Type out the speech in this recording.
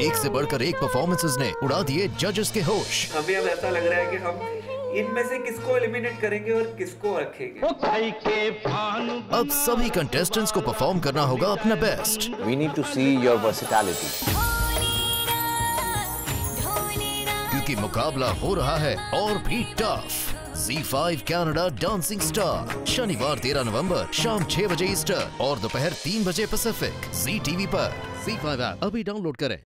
एक से बढ़कर एक परफॉर्मेंसेस ने उड़ा दिए जजेस के होश। हमें अब ऐसा लग रहा है कि हम इनमें से किसको एलिमिनेट करेंगे और किसको रखेंगे। अब सभी कंटेस्टेंट्स को परफॉर्म करना होगा अपना best we need to see your versatility क्योंकि मुकाबला हो रहा है और भी tough Z5 Canada dancing star शनिवार 13 नवंबर शाम 6 बजे ईस्टर और दोपहर 3 बजे पैसिफिक जी टीवी पर। Z5 ऐप अभी डाउनलोड करें।